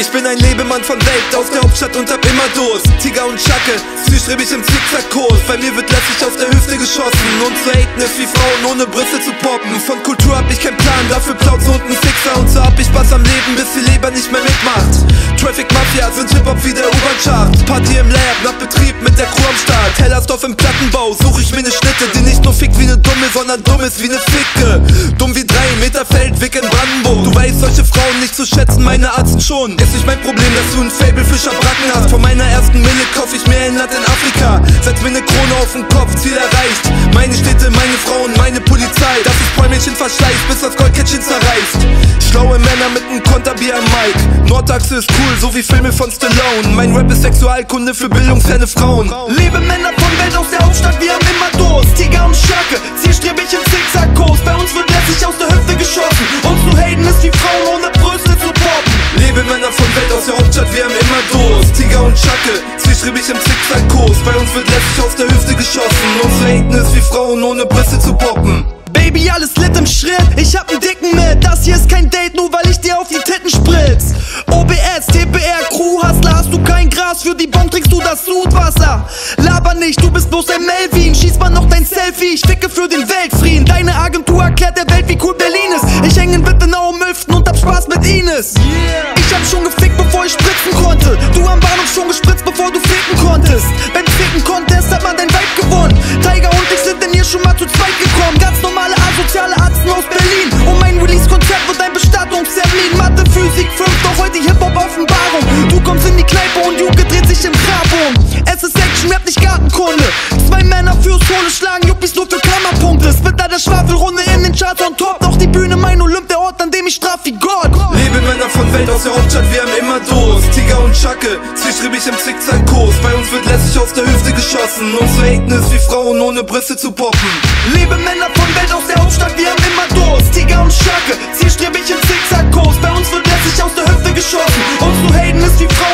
Ich bin ein Lebemann von Welt, aus der Hauptstadt und hab immer Durst. Tiger und Schacke, zielstrebig im Zickzackkurs. Bei mir wird lässig auf der Hüfte geschossen Und zu haten ist wie Frauen ohne Brüste zu poppen. Von Kultur hab ich keinen Plan, dafür Plauze und ein Fixer. Und so hab ich Spaß am Leben, bis die Leber nicht mehr mitmacht. Traffic Mafia sind Hip-Hop wie der U-Bahn-Chart. Party im Lab, nach Betrieb mit der Crew am Start. Hellersdorf im Plattenbau, such ich mir ne Schnitte Die nicht nur fickt wie ne Dumme, sondern dumm ist wie ne Ficke. Dumm wie drei Meter Feldweg in Brandenburg. Du weißt solche Frauen nicht zu schätzen, meine Arzt schon. Ist nicht mein Problem, dass du ein Fable für Schabracken hast. Von meiner ersten Mille kauf ich mir ein Land in Afrika. Setz mir ne Krone auf den Kopf, Ziel erreicht Meine Städte, meine Frauen, meine Polizei. Das ist Bräumchen verschleißt, bis das Goldkettchen zerreißt. Schlaue Männer mit nem Konterbier am Mic Nordachse ist cool, so wie Filme von Stallone. Mein Rap ist Sexualkunde für bildungsferne Frauen. Liebe Männer von Welt aus der Hauptstadt, wir haben immer Durst. Tiger und Schacke, zielstrebig im Zickzackkurs Schacke, zielstrebig im Zickzackkurs. Bei uns wird lässig aus der Hüfte geschossen. Zu haten ist wie Frauen ohne Brüste zu poppen. Baby, alles lit im Schritt, ich hab nen Dicken mit. Das hier ist kein Date, nur weil ich dir auf die Titten spritz. OBS, TPR, Crew, Hustler, hast du kein Gras? Für die Bon trinkst du das Sudwasser. Laber nicht, du bist bloß ein Melvin. Schieß mal noch dein Selfie, ich ficke für den Weltfrieden. Deine Agentur erklärt der Welt, wie cool Berlin ist. Ich häng in Wittenau um Hüften und hab Spaß mit Ines. Ich hab schon gefickt, bevor ich spritzen konnte. Du am Bahnhof schon gespritzt, Der Schwafelrunde in den Charts on top. Doch die Bühne mein Olymp, der Ort, an dem ich straf wie Gott. Liebe Männer von Welt aus der Hauptstadt, wir haben immer Durst. Tiger und Schacke, zielstrebig im Zickzackkurs Bei uns wird lässig aus der Hüfte geschossen. Haten ist wie Frauen ohne Brüste zu poppen. Liebe Männer von Welt aus der Hauptstadt, wir haben immer Durst. Tiger und Schacke, zielstrebig im Zickzackkurs Bei uns wird lässig aus der Hüfte geschossen. Und zu haten ist wie Frauen